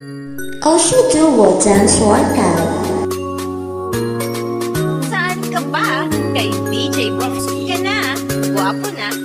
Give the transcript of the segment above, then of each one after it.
Also do what dance workout. Saan ka ba? Kay DJ Bronx ka na. Guwapo na.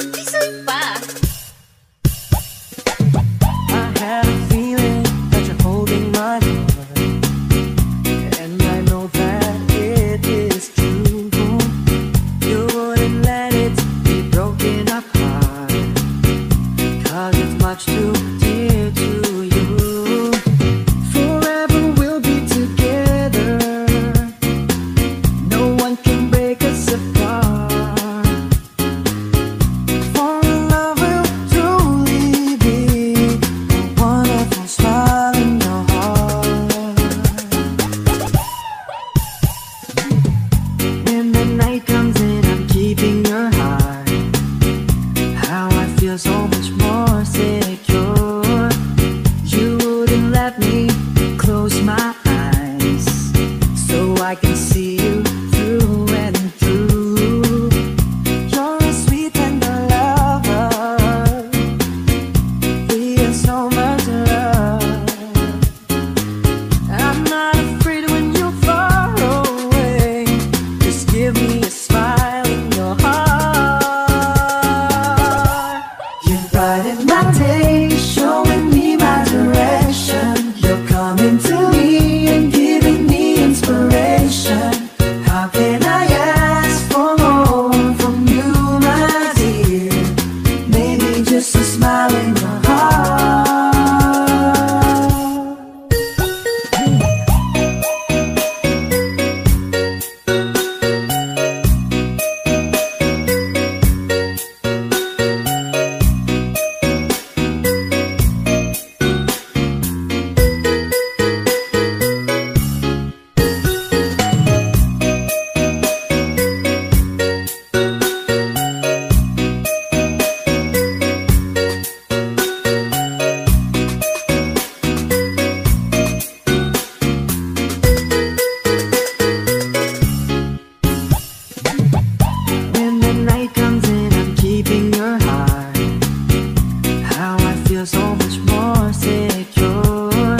so much more secure.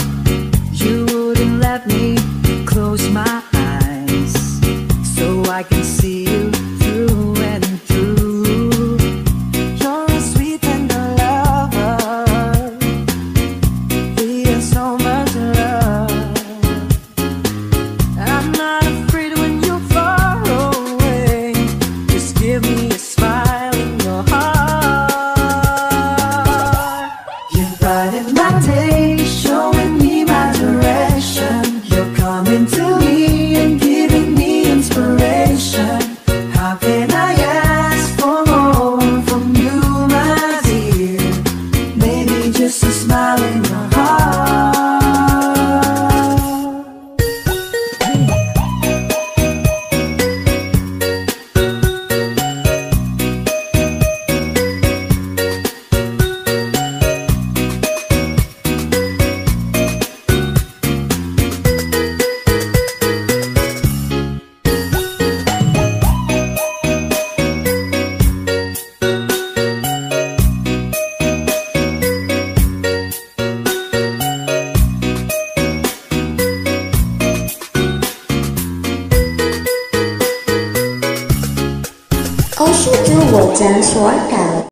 You wouldn't let me close my eyes, so I can. This is my Số